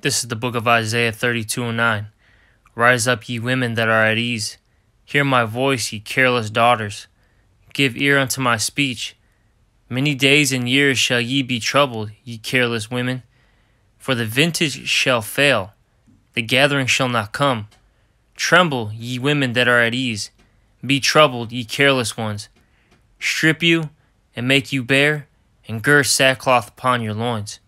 This is the book of Isaiah 32 and 9. Rise up, ye women that are at ease. Hear my voice, ye careless daughters. Give ear unto my speech. Many days and years shall ye be troubled, ye careless women. For the vintage shall fail, the gathering shall not come. Tremble, ye women that are at ease. Be troubled, ye careless ones. Strip you, and make you bare, and gird sackcloth upon your loins.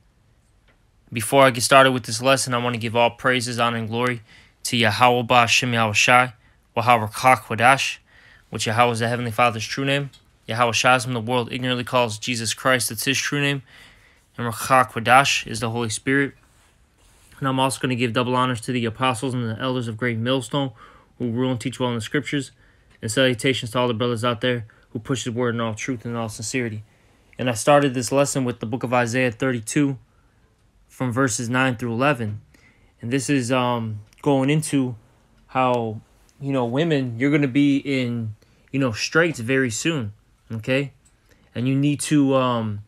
Before I get started with this lesson, I want to give all praises, honor, and glory to Yahweh Ba'Shem Yahweh Shai, Wahawah Kwadash, which Yahweh is the Heavenly Father's true name. Yahweh Shazim, the world ignorantly calls Jesus Christ, it's his true name. And Rachakwadash is the Holy Spirit. And I'm also going to give double honors to the apostles and the elders of Great Millstone who rule and teach well in the scriptures. And salutations to all the brothers out there who push the word in all truth and all sincerity. And I started this lesson with the book of Isaiah 32 from verses 9 through 11. And this is um, going into how, you know, women, you're going to be in, you know, straits very soon. Okay? And you need to um,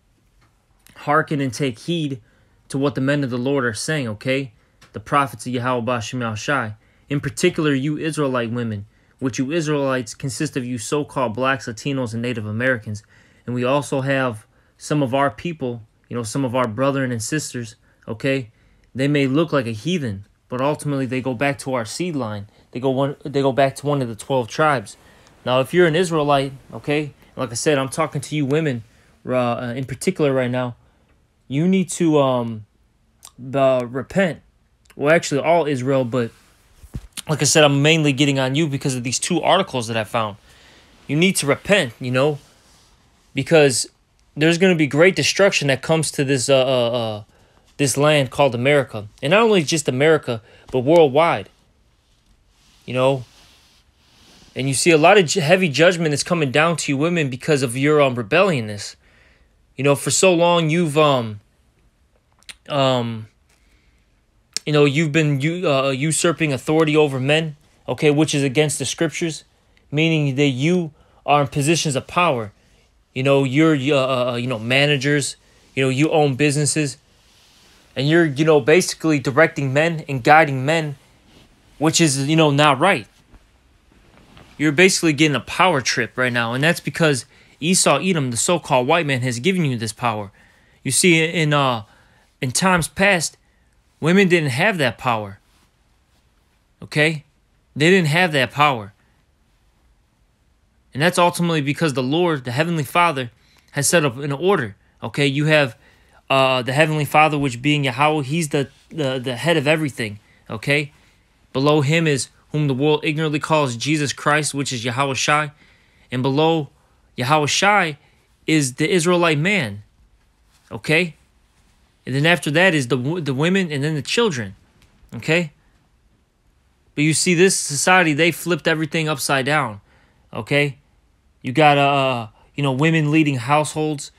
hearken and take heed to what the men of the Lord are saying, okay? The prophets of Yahweh Bashim Shai. In particular, you Israelite women, which you Israelites consist of you so called blacks, Latinos, and Native Americans. And we also have some of our people, you know, some of our brethren and sisters okay? They may look like a heathen, but ultimately they go back to our seed line. They go one they go back to one of the 12 tribes. Now, if you're an Israelite, okay? Like I said, I'm talking to you women uh, in particular right now. You need to um uh, repent. Well, actually all Israel, but like I said, I'm mainly getting on you because of these two articles that I found. You need to repent, you know, because there's going to be great destruction that comes to this uh, uh, uh this land called America. And not only just America, but worldwide. You know, and you see a lot of heavy judgment that's coming down to you women because of your um rebelliousness. You know, for so long you've um um you know, you've been uh, usurping authority over men, okay, which is against the scriptures, meaning that you are in positions of power. You know, you're uh, uh you know managers. You know, you own businesses and you're you know basically directing men and guiding men which is you know not right. You're basically getting a power trip right now and that's because esau edom the so-called white man has given you this power. You see in uh in times past women didn't have that power okay? They didn't have that power. And that's ultimately because the lord the heavenly father has set up an order okay? You have uh, the Heavenly Father, which being Yahweh, He's the, the, the head of everything, okay? Below Him is whom the world ignorantly calls Jesus Christ, which is Yahweh Shai. And below Yahweh Shai is the Israelite man, okay? And then after that is the, the women and then the children, okay? But you see, this society, they flipped everything upside down, okay? You got, uh, you know, women leading households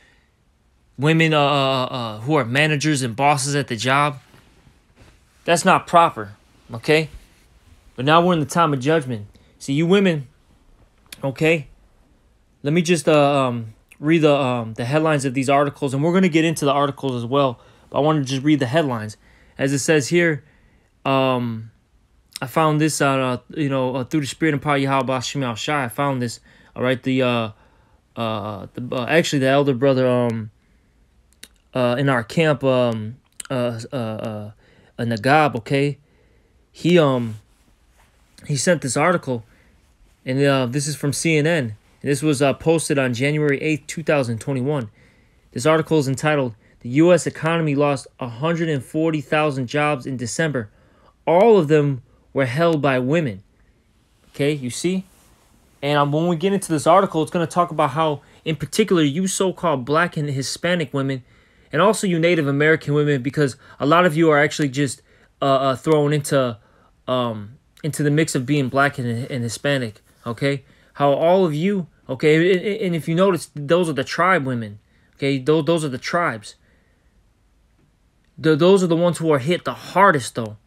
women uh, uh, uh, who are managers and bosses at the job. That's not proper, okay? But now we're in the time of judgment. See, you women, okay? Let me just uh, um, read the um, the headlines of these articles, and we're going to get into the articles as well. But I want to just read the headlines. As it says here, um, I found this on, uh, you know, uh, through the Spirit and Power Yahweh Shemel Shai. I found this, all right, the, uh, uh, the uh, actually, the elder brother, um, uh, in our camp, um, uh, uh, uh, a Nagab, okay, he um, he sent this article, and uh, this is from CNN. This was uh, posted on January eighth, two thousand twenty-one. This article is entitled "The U.S. economy lost one hundred and forty thousand jobs in December. All of them were held by women." Okay, you see, and um, when we get into this article, it's going to talk about how, in particular, you so-called black and Hispanic women and also you Native American women, because a lot of you are actually just uh, uh, thrown into um, into the mix of being black and, and Hispanic. Okay, how all of you, okay, and if you notice, those are the tribe women. Okay, those those are the tribes. The, those are the ones who are hit the hardest, though.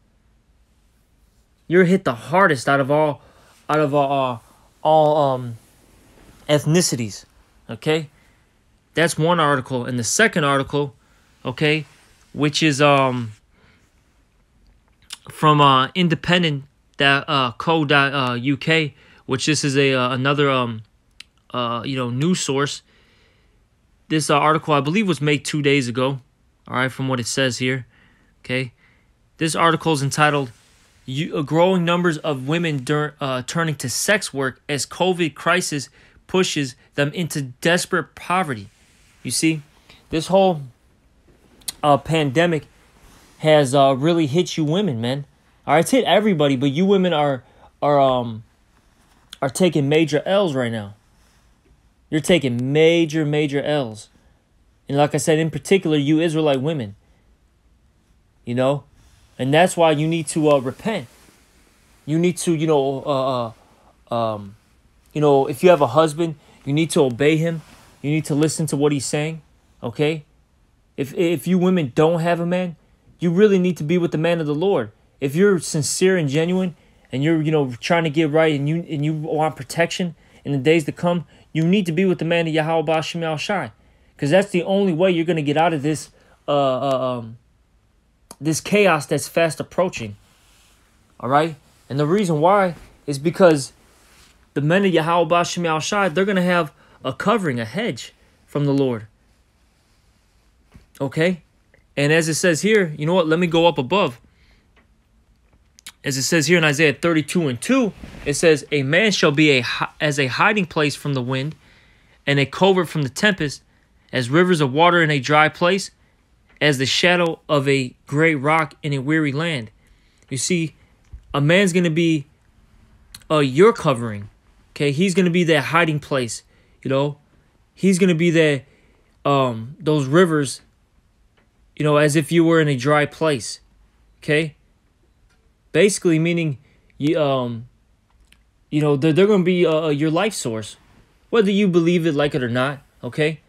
You're hit the hardest out of all, out of all, uh, all um, ethnicities. Okay, that's one article. And the second article, okay, which is um from uh, independent that uh, co.uk, uh, uk, which this is a uh, another um uh you know news source. This uh, article I believe was made two days ago. All right, from what it says here. Okay, this article is entitled "You Growing Numbers of Women dur- uh, Turning to Sex Work as COVID Crisis Pushes Them into Desperate Poverty." You see, this whole uh, pandemic has uh, really hit you women, man. All right, it's hit everybody, but you women are are um are taking major L's right now. You're taking major major L's. And like I said, in particular, you Israelite women. You know, and that's why you need to uh, repent. You need to, you know, uh, uh, um, you know, if you have a husband, you need to obey him. You need to listen to what he's saying. Okay, if if you women don't have a man, you really need to be with the man of the Lord. If you're sincere and genuine and you're, you know, trying to get right and you and you want protection in the days to come, you need to be with the man of Yahweh Bashem Shai. Because that's the only way you're gonna get out of this uh, uh um this chaos that's fast approaching. Alright? And the reason why is because the men of Yahweh Bashem Shai, they're gonna have a covering, a hedge from the Lord. Okay? And as it says here, you know what? Let me go up above. As it says here in Isaiah 32 and 2, it says, A man shall be a as a hiding place from the wind, and a covert from the tempest, as rivers of water in a dry place, as the shadow of a great rock in a weary land. You see, a man's going to be uh, your covering. Okay, he's going to be that hiding place. You know, he's going to be that um, those rivers you know, as if you were in a dry place. Okay? Basically, meaning, you, um, you know, they're, they're going to be uh, uh, your life source, whether you believe it, like it or not. Okay?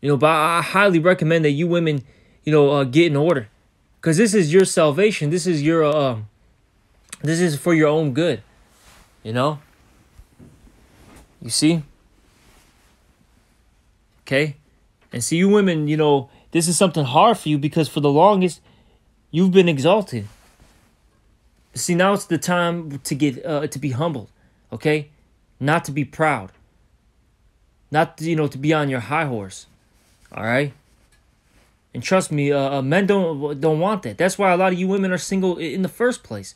You know, but I highly recommend that you women, you know, uh, get in order. Because this is your salvation. This is your, uh, this is for your own good. You know? You see? Okay? And see, you women, you know, this is something hard for you because for the longest, you've been exalted. See, now it's the time to get uh, to be humbled, okay? Not to be proud. Not you know to be on your high horse, all right? And trust me, uh, uh, men don't don't want that. That's why a lot of you women are single in the first place,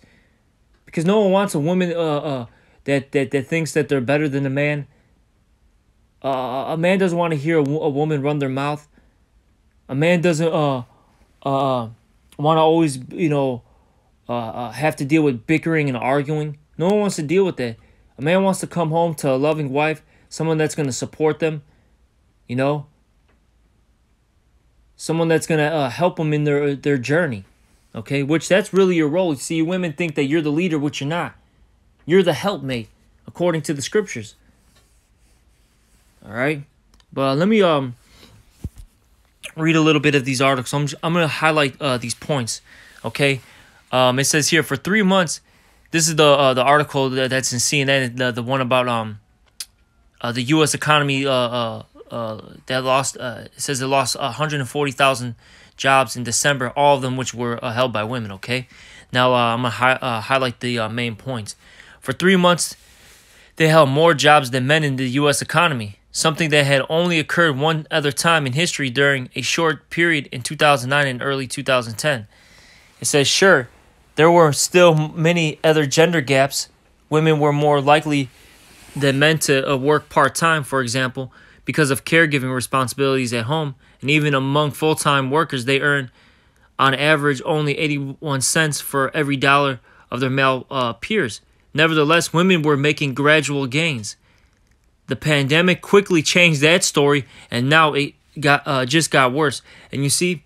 because no one wants a woman uh, uh, that that that thinks that they're better than a man uh, a man doesn't want to hear a, a, woman run their mouth. A man doesn't uh uh want to always you know uh, uh, have to deal with bickering and arguing. No one wants to deal with that. A man wants to come home to a loving wife, someone that's going to support them, you know. Someone that's going to uh, help them in their their journey. Okay, which that's really your role. See, women think that you're the leader, which you're not. You're the helpmate, according to the scriptures. All right, but let me um read a little bit of these articles. I'm I'm gonna highlight uh, these points. Okay, um, it says here for three months. This is the uh, the article that's in CNN. The the one about um uh, the U.S. economy uh, uh, uh that lost uh, it says it lost 140,000 jobs in December, all of them which were uh, held by women. Okay, now uh, I'm gonna uh, highlight the uh, main points. For three months, they held more jobs than men in the U.S. economy something that had only occurred one other time in history during a short period in 2009 and early 2010. It says, sure, there were still many other gender gaps. Women were more likely than men to uh, work part time, for example, because of caregiving responsibilities at home. And even among full time workers, they earn on average only 81 cents for every dollar of their male uh, peers. Nevertheless, women were making gradual gains. The pandemic quickly changed that story, and now it got uh, just got worse. And you see,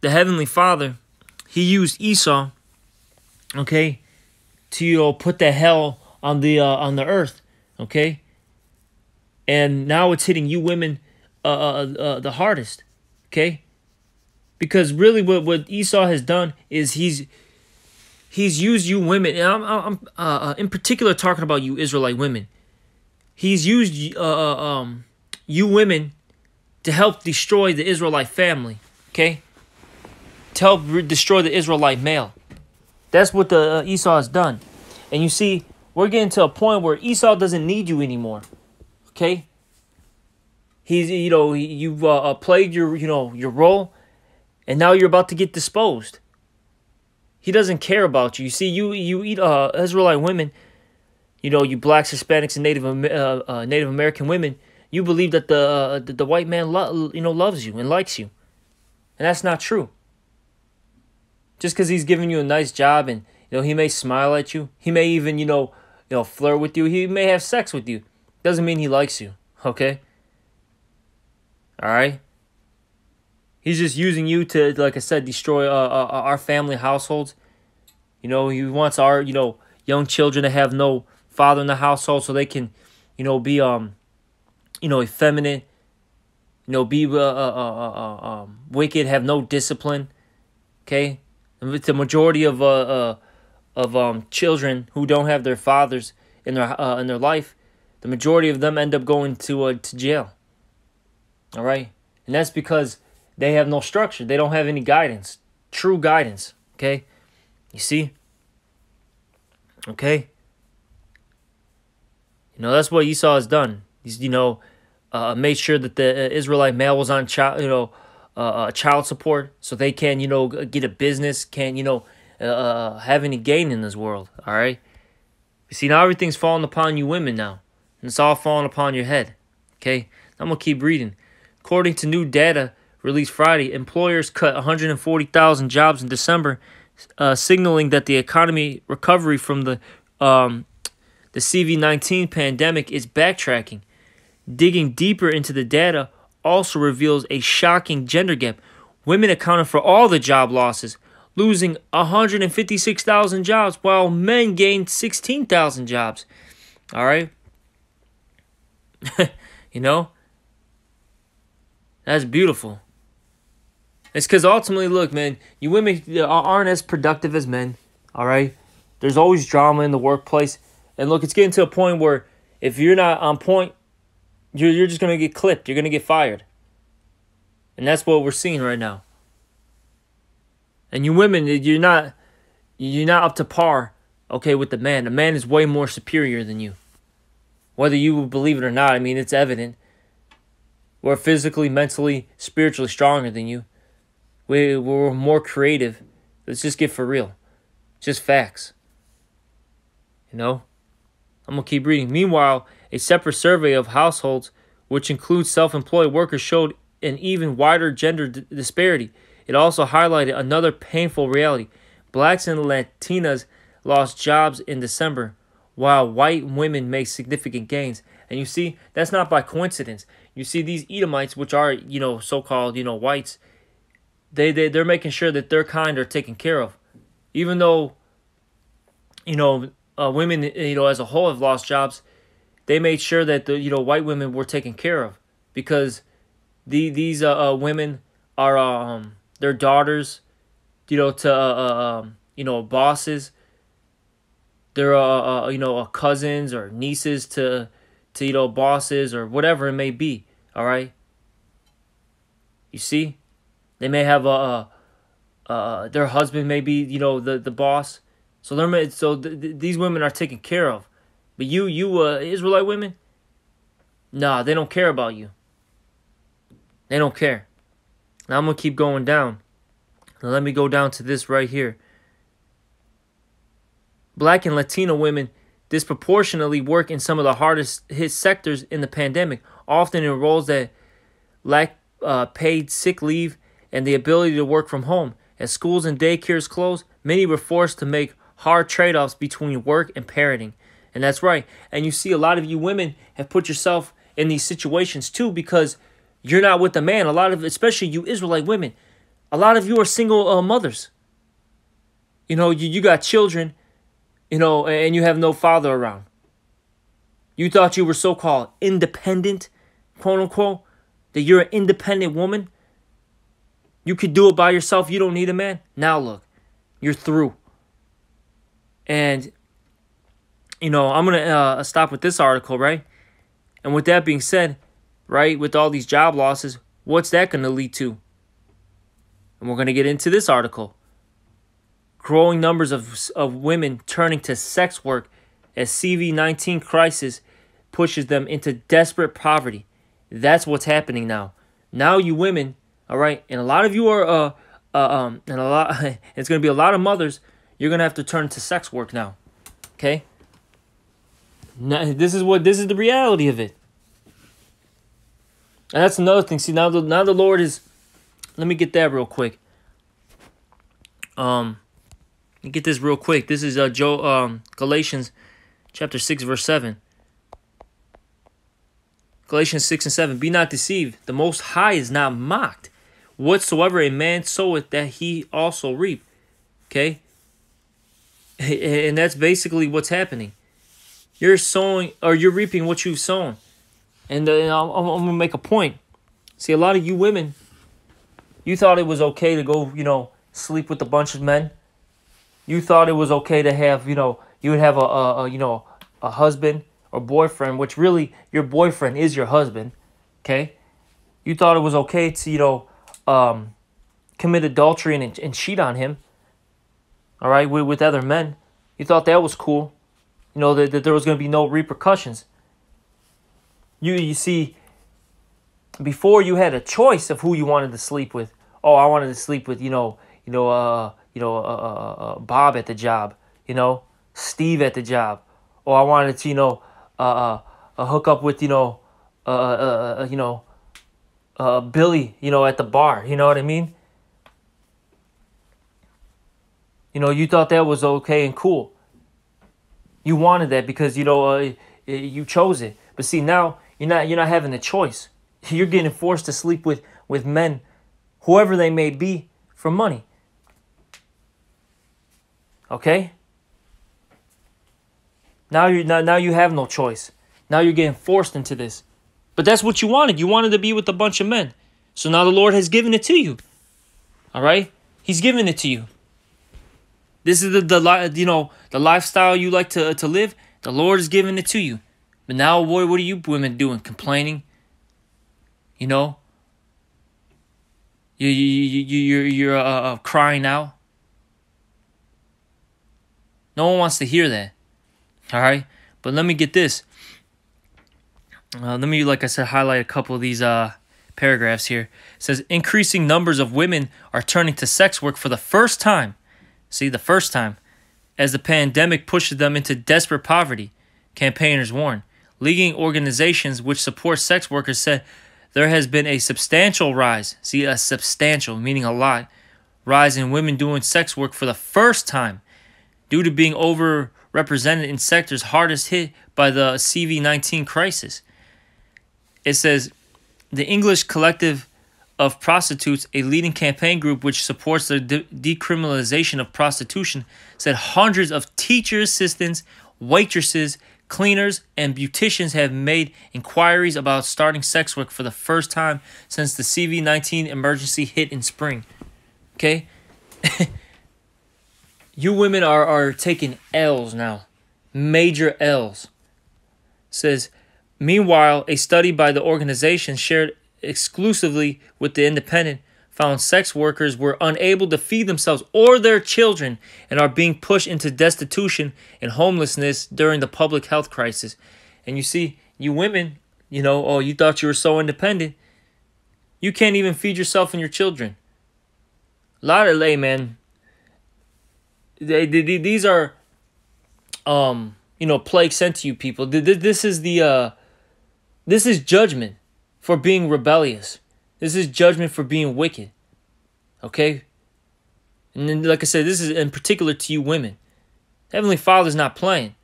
the Heavenly Father, He used Esau, okay, to you know, put the hell on the uh, on the earth, okay. And now it's hitting you women uh, uh, uh the hardest, okay. Because really, what what Esau has done is he's he's used you women, and I'm I'm uh, uh in particular talking about you Israelite women he's used uh, uh, um, you women to help destroy the Israelite family, okay? to help re- destroy the Israelite male. That's what the uh, Esau has done. And you see, we're getting to a point where Esau doesn't need you anymore. Okay? He's you know, you've uh, uh, played your you know, your role and now you're about to get disposed. He doesn't care about you. You see, you you eat uh, Israelite women, you know, you blacks, Hispanics, and Native uh, uh, Native American women. You believe that the uh, the, the white man lo- you know loves you and likes you, and that's not true. Just because he's giving you a nice job and you know he may smile at you, he may even you know you know flirt with you, he may have sex with you, doesn't mean he likes you. Okay. All right. He's just using you to, like I said, destroy uh, uh, our family households. You know, he wants our, you know, young children to have no father in the household so they can, you know, be, um, you know, effeminate, you know, be uh, uh, uh, uh, um, wicked, have no discipline. Okay? And the majority of, uh, uh, of um, children who don't have their fathers in their, uh, in their life, the majority of them end up going to, uh, to jail. All right? And that's because they have no structure. They don't have any guidance, true guidance. Okay, you see. Okay. You know that's what Esau has done. He's you know uh, made sure that the uh, Israelite male was on child you know uh, uh, child support so they can you know get a business, can you know uh, uh, have any gain in this world. All right. You see now everything's falling upon you women now, and it's all falling upon your head. Okay. I'm gonna keep reading. According to new data released Friday, employers cut 140,000 jobs in December, uh, signaling that the economy recovery from the um, the CV-19 pandemic is backtracking. Digging deeper into the data also reveals a shocking gender gap. Women accounted for all the job losses, losing 156,000 jobs, while men gained 16,000 jobs. All right? you know? That's beautiful. It's because ultimately, look, man, you women aren't as productive as men. All right, there's always drama in the workplace, and look, it's getting to a point where if you're not on point, you're you're just gonna get clipped. You're gonna get fired, and that's what we're seeing right now. And you women, you're not you're not up to par, okay, with the man. The man is way more superior than you. Whether you believe it or not, I mean, it's evident. We're physically, mentally, spiritually stronger than you. We, we're more creative. Let's just get for real. Just facts. You know? I'm going to keep reading. Meanwhile, a separate survey of households, which includes self employed workers, showed an even wider gender d- disparity. It also highlighted another painful reality. Blacks and Latinas lost jobs in December, while white women made significant gains. And you see, that's not by coincidence. You see, these Edomites, which are, you know, so called, you know, whites, they, they they're making sure that their kind are taken care of, even though, you know, uh, women you know as a whole have lost jobs. They made sure that the you know white women were taken care of because the these uh, uh women are um their daughters, you know to uh, uh um, you know bosses. They're uh, uh you know cousins or nieces to to you know bosses or whatever it may be. All right. You see, they may have a, a, a their husband may be you know the the boss. So they're so th- th- these women are taken care of, but you you uh, Israelite women, nah, they don't care about you. They don't care. Now I'm gonna keep going down. Now let me go down to this right here. Black and Latino women disproportionately work in some of the hardest hit sectors in the pandemic, often in roles that lack uh, paid sick leave and the ability to work from home. As schools and daycares closed, many were forced to make hard trade offs between work and parenting. And that's right. And you see, a lot of you women have put yourself in these situations too because you're not with a man. A lot of, especially you Israelite women, a lot of you are single uh, mothers. You know, you, you got children, you know, and you have no father around. You thought you were so called independent, quote unquote, that you're an independent woman. You could do it by yourself. You don't need a man. Now look, you're through. And, you know, I'm going to uh, stop with this article, right? And with that being said, right, with all these job losses, what's that going to lead to? And we're going to get into this article. Growing numbers of, of women turning to sex work as CV-19 crisis pushes them into desperate poverty. That's what's happening now. Now you women, all right, and a lot of you are uh, uh um and a lot it's going to be a lot of mothers, you're to have to turn to sex work now. Okay? Now, this is what this is the reality of it. And that's another thing. See, now the now the Lord is let me get that real quick. Um get this real quick. This is uh Joe um Galatians chapter 6 verse 7. Galatians 6 and 7. Be not deceived. The most high is not mocked. Whatsoever a man soweth that he also reap. Okay? And that's basically what's happening. You're sowing or you're reaping what you've sown. And uh, I'm, I'm going to make a point. See, a lot of you women, you thought it was okay to go, you know, sleep with a bunch of men. You thought it was okay to have, you know, you would have a, a, a you know, a husband or boyfriend, which really your boyfriend is your husband. Okay, you thought it was okay to, you know, um, commit adultery and, and cheat on him. All right, with, with other men. You thought that was cool. You know that, that there was going to be no repercussions. You you see, before you had a choice of who you wanted to sleep with. Oh, I wanted to sleep with you know you know uh you know uh, uh, uh Bob at the job. You know Steve at the job. Or I wanted to you know uh, uh, uh hook up with you know uh, uh, uh you know uh Billy you know at the bar. You know what I mean? You know you thought that was okay and cool. You wanted that because you know uh, you chose it. But see now you're not you're not having a choice. You're getting forced to sleep with with men, whoever they may be, for money. Okay? Now you now, now you have no choice. Now you're getting forced into this. But that's what you wanted. You wanted to be with a bunch of men. So now the Lord has given it to you. All right? He's given it to you. This is the, the you know the lifestyle you like to to live. The Lord is giving it to you. But now, boy, what are you women doing? Complaining? You know? You you you you you're you're uh, uh, crying out. No one wants to hear that. All right, but let me get this. Uh, let me, like I said, highlight a couple of these uh, paragraphs here. It says increasing numbers of women are turning to sex work for the first time. See, the first time, as the pandemic pushes them into desperate poverty. Campaigners warn. Leading organizations which support sex workers said there has been a substantial rise, see, a substantial, meaning a lot, rise in women doing sex work for the first time due to being overrepresented in sectors hardest hit by the CV 19 crisis. It says the English Collective of Prostitutes, a leading campaign group which supports the de- decriminalization of prostitution, said hundreds of teacher assistants, waitresses, Cleaners and beauticians have made inquiries about starting sex work for the first time since the CV 19 emergency hit in spring. Okay? you women are, are taking L's now. Major L's. says, meanwhile, a study by the organization shared exclusively with the Independent found sex workers were unable to feed themselves or their children and are being pushed into destitution and homelessness during the public health crisis. And you see, you women, you know, oh, you thought you were so independent. You can't even feed yourself and your children. A lot of lay, man. They, they, these are, um, you know, plague sent to you people. This is the, uh, this is judgment for being rebellious. This is judgment for being wicked. Okay? And then, like I said, this is in particular to you women. Heavenly Father's not playing.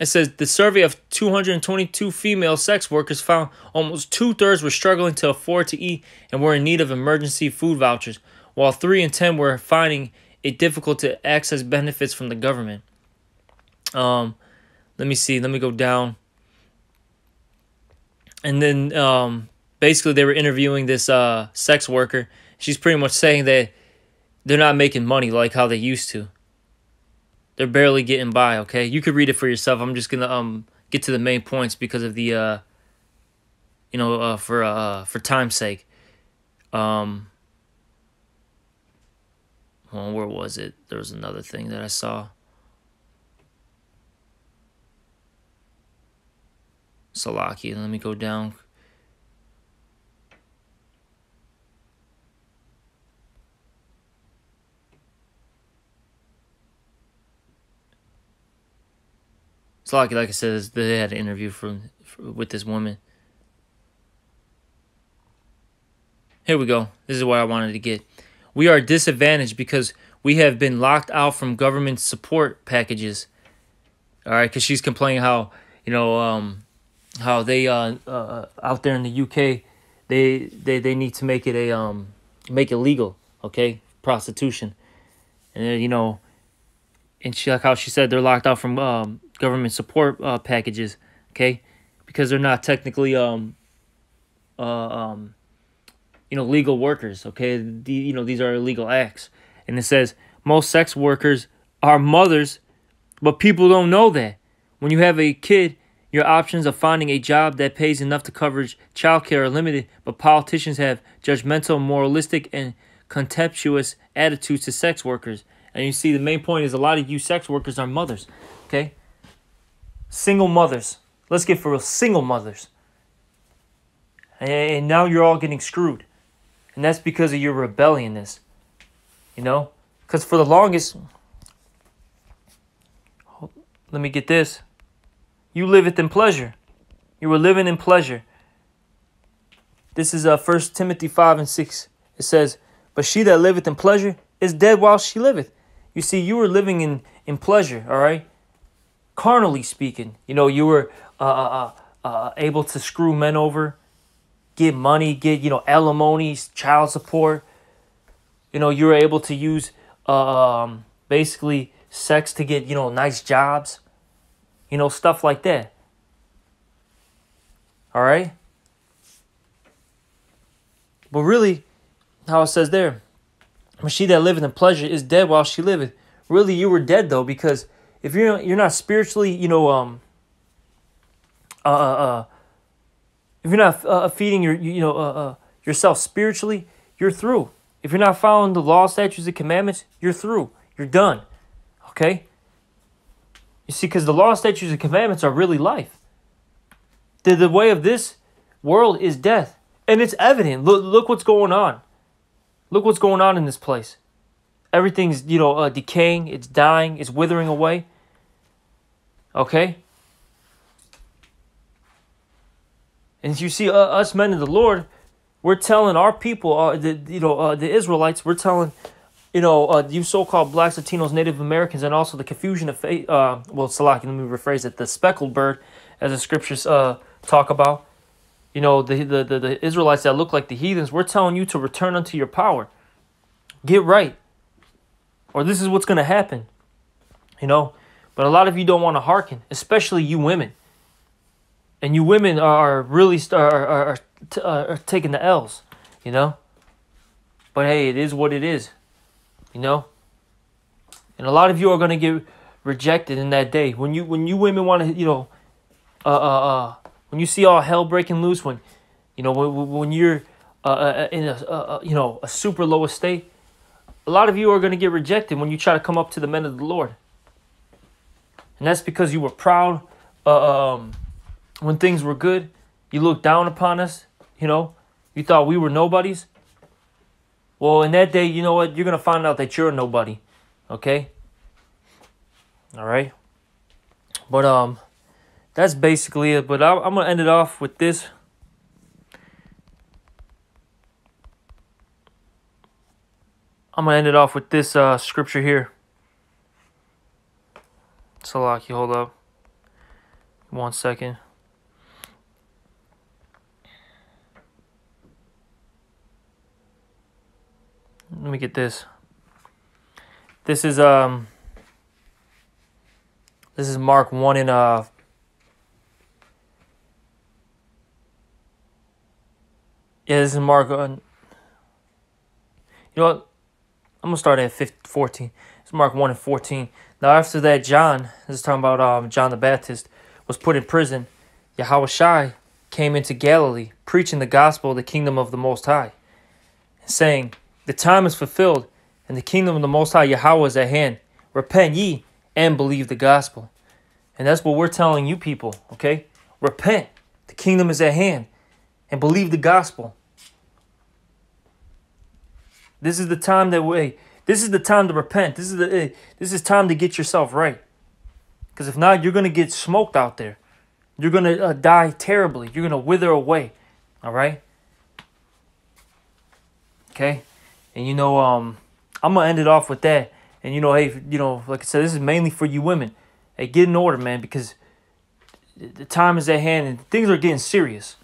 It says the survey of 222 female sex workers found almost two thirds were struggling to afford to eat and were in need of emergency food vouchers, while three in ten were finding it difficult to access benefits from the government. Um, let me see. Let me go down and then um, basically they were interviewing this uh, sex worker. She's pretty much saying that they're not making money like how they used to. They're barely getting by. Okay, you could read it for yourself. I'm just gonna um get to the main points because of the uh, you know, uh, for uh for time's sake. Um, well, where was it? There was another thing that I saw. Salaki. Let me go down. Salaki, like I said, they had an interview from with this woman. Here we go. This is what I wanted to get. We are disadvantaged because we have been locked out from government support packages. All right, because she's complaining how you know um, how they uh, uh, out there in the UK they they they need to make it a um make it legal. Okay, prostitution, and then, you know, and she like how she said they're locked out from um, government support uh, packages. Okay, because they're not technically um uh, um you know legal workers okay the, you know these are illegal acts and it says most sex workers are mothers but people don't know that when you have a kid your options of finding a job that pays enough to cover childcare are limited but politicians have judgmental moralistic and contemptuous attitudes to sex workers and you see the main point is a lot of you sex workers are mothers okay single mothers let's get for real single mothers and now you're all getting screwed and that's because of your rebelliousness. You know? Because for the longest, let me get this. You liveth in pleasure. You were living in pleasure. This is uh, 1 Timothy 5 and 6. It says, But she that liveth in pleasure is dead while she liveth. You see, you were living in, in pleasure, all right? Carnally speaking. You know, you were uh, uh, uh, uh able to screw men over get money, get, you know, alimonies, child support. You know, you were able to use um, basically sex to get, you know, nice jobs. You know, stuff like that. All right? But really, how it says there, but she that liveth in pleasure is dead while she liveth. Really, you were dead though, because if you're you're not spiritually, you know, um, uh, uh, uh if you're not uh, feeding your, you know, uh, uh, yourself spiritually, you're through. If you're not following the law, statutes, and commandments, you're through. You're done. Okay? You see, because the law, statutes, and commandments are really life. The, the way of this world is death. And it's evident. Look, look what's going on. Look what's going on in this place. Everything's, you know, uh, decaying, it's dying, it's withering away. Okay? And you see, uh, us men of the Lord, we're telling our people, uh, the you know, uh, the Israelites, we're telling, you know, uh, you so-called blacks, Latinos, Native Americans, and also the confusion of faith. Uh, well, Salaki, let me rephrase it: the speckled bird, as the scriptures uh talk about. You know, the, the the the Israelites that look like the heathens. We're telling you to return unto your power. Get right, or this is what's going to happen. You know, but a lot of you don't want to hearken, especially you women and you women are really are are, are, are taking the L's, you know. But hey, it is what it is, you know. And a lot of you are gonna get rejected in that day when you when you women want to you know, uh uh uh when you see all hell breaking loose when, you know when when you're uh, uh in a uh, you know a super low estate, a lot of you are gonna get rejected when you try to come up to the men of the Lord. And that's because you were proud. Uh, um, when things were good, you looked down upon us, you know, you thought we were nobodies. Well, in that day, you know what? You're going to find out that you're nobody. Okay? All right? But um that's basically it, but I'm, I'm going to end it off with this. I'm going to end it off with this uh scripture here. Salaki, hold up. One second. Let me get this. This is um this is Mark 1 in uh Yeah, this is Mark on You know what? I'm to start at 15, 14. It's Mark 1 and 14. Now after that John, this is talking about um John the Baptist was put in prison. Yahweh Shai came into Galilee preaching the gospel of the kingdom of the most high saying, The time is fulfilled, and the kingdom of the Most High Yahweh is at hand. Repent ye and believe the gospel. And that's what we're telling you people, okay? Repent. The kingdom is at hand. And believe the gospel. This is the time that we this is the time to repent. This is the eh, this is time to get yourself right. Cuz if not, you're going to get smoked out there. You're going to uh, die terribly. You're going to wither away. All right? Okay? And you know um I'm to end it off with that. And you know, hey, you know, like I said, this is mainly for you women. Hey, get in order, man, because the time is at hand and things are getting serious.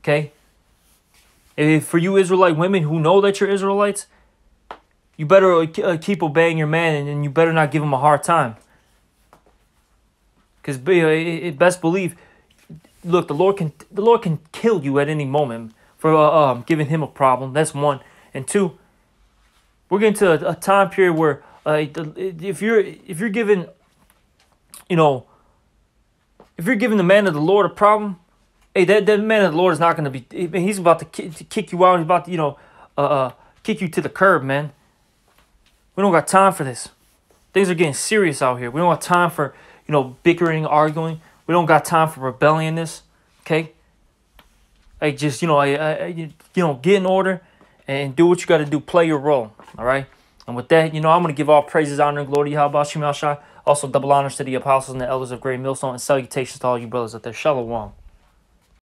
Okay? If for you Israelite women who know that you're Israelites, you better uh, uh, keep obeying your man and you better not give him a hard time. Because uh, best believe, look, the Lord can the Lord can kill you at any moment for uh, um, giving him a problem. That's one. And two, we're getting to a, a time period where uh, if you're if you're giving, you know, if you're giving the man of the Lord a problem, hey, that, that man of the Lord is not going to be. He's about to kick, to kick you out. He's about to, you know, uh, uh, kick you to the curb, man. We don't got time for this. Things are getting serious out here. We don't have time for, you know, bickering, arguing. We don't got time for rebelliousness. Okay. Like just you know, I, I, you know, get in order and do what you got to do. Play your role. All right. And with that, you know, I'm going to give all praises, honor, and glory to Yahweh Shemashai. Also, double honors to the apostles and the elders of Great Millstone, and salutations to all you brothers out there. Shalom.